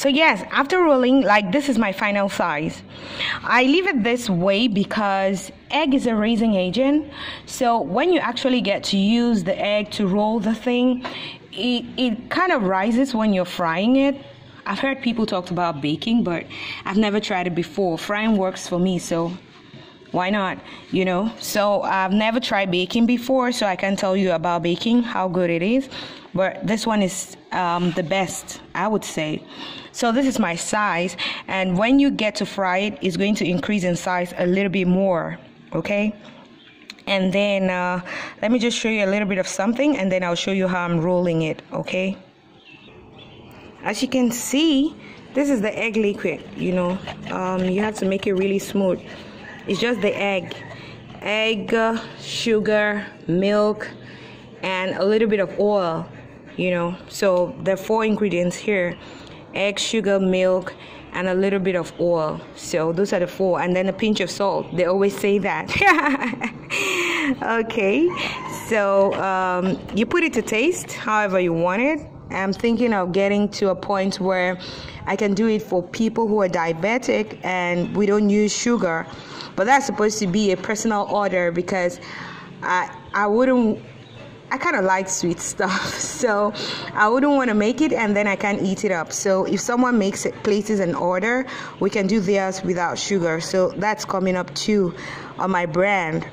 so yes after rolling like this is my final size. I leave it this way because egg is a raising agent. So when you actually get to use the egg to roll the thing it, it kind of rises when you're frying it. I've heard people talk about baking but i've never tried it before. Frying works for me so why not? You know? So i've never tried baking before so i can tell you about baking how good it is. But this one is um, the best i would say. So this is my size and when you get to fry it it's going to increase in size a little bit more okay? And then uh, let me just show you a little bit of something and then I'll show you how I'm rolling it okay? As you can see this is the egg liquid you know? Um, you have to make it really smooth it's just the egg. Egg sugar milk and a little bit of oil you know. So the four ingredients here egg sugar milk and a little bit of oil. So those are the four. And then a pinch of salt. They always say that. Okay. So um, you put it to taste however you want it. I'm thinking of getting to a point where i can do it for people who are diabetic and we don't use sugar. But that's supposed to be a personal order because I I wouldn't I kind of like sweet stuff, so I wouldn't want to make it and then I can't eat it up. So if someone makes it, places an order, we can do theirs without sugar. So that's coming up too on my brand.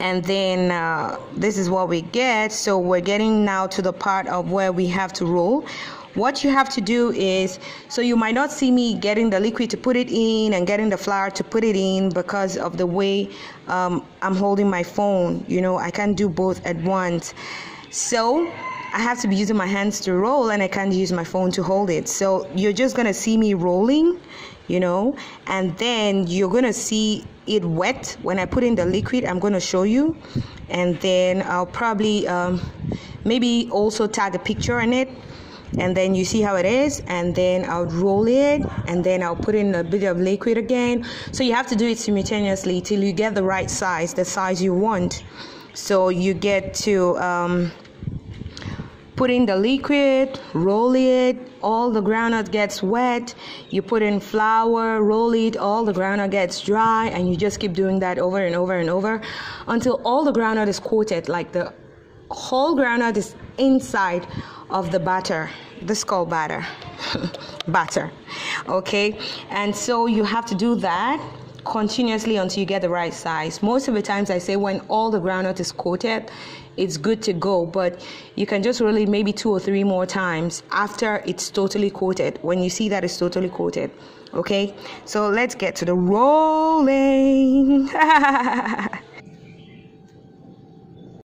And then uh, this is what we get. So we're getting now to the part of where we have to roll what you have to do is so you might not see me getting the liquid to put it in and getting the flour to put it in because of the way um, I'm holding my phone. You know I can't do both at once. So I have to be using my hands to roll and I can't use my phone to hold it. So you're just gonna see me rolling you know and then you're gonna see it wet. When I put in the liquid I'm gonna show you. And then I'll probably um, maybe also tag a picture on it and then you see how it is and then I'll roll it and then I'll put in a bit of liquid again. So you have to do it simultaneously till you get the right size the size you want. So you get to um, put in the liquid roll it all the groundnut gets wet. You put in flour roll it all the groundnut gets dry and you just keep doing that over and over and over until all the groundnut is coated like the whole groundnut is inside of the batter the skull batter batter okay? And so you have to do that continuously until you get the right size. Most of the times i say when all the groundnut is coated it's good to go but you can just really maybe two or three more times after it's totally coated when you see that it's totally coated okay? So let's get to the rolling